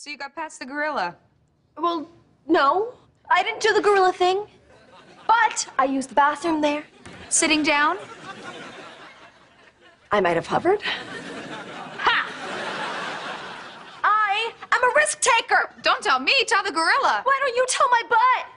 So you got past the gorilla. Well, no. I didn't do the gorilla thing. But I used the bathroom there. Sitting down? I might have hovered. Ha! I am a risk taker. Don't tell me, tell the gorilla. Why don't you tell my butt?